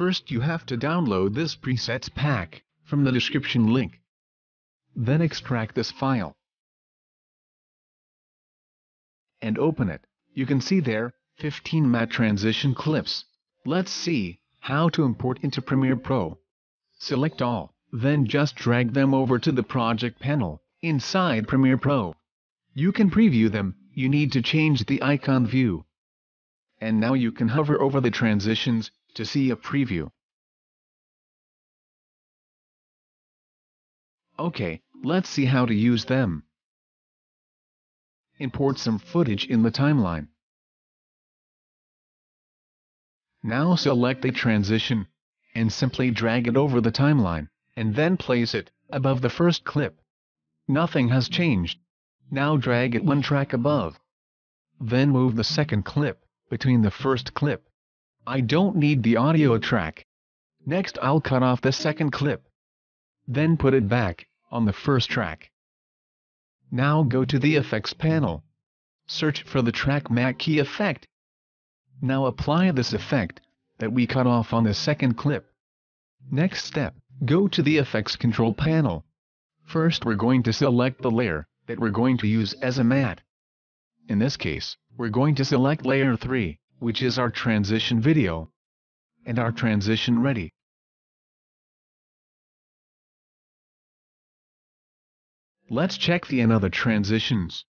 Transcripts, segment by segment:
First you have to download this presets pack from the description link. Then extract this file and open it. You can see there 15 matte transition clips. Let's see how to import into Premiere Pro. Select all, then just drag them over to the project panel inside Premiere Pro. You can preview them, you need to change the icon view. And now you can hover over the transitions to see a preview. Okay, let's see how to use them. Import some footage in the timeline. Now select the transition, and simply drag it over the timeline, and then place it above the first clip. Nothing has changed. Now drag it one track above. Then move the second clip between the first clip. I don't need the audio track. Next I'll cut off the second clip. Then put it back on the first track. Now go to the effects panel. Search for the track matte key effect. Now apply this effect that we cut off on the second clip. Next step, go to the effects control panel. First we're going to select the layer that we're going to use as a matte. In this case, we're going to select layer 3, which is our transition video. And our transition ready. Let's check the and other transitions.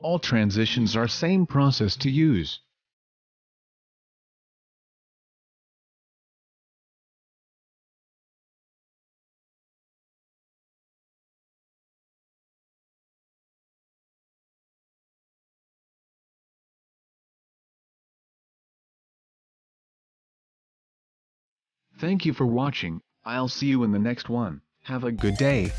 All transitions are same process to use. Thank you for watching, I'll see you in the next one, have a good day.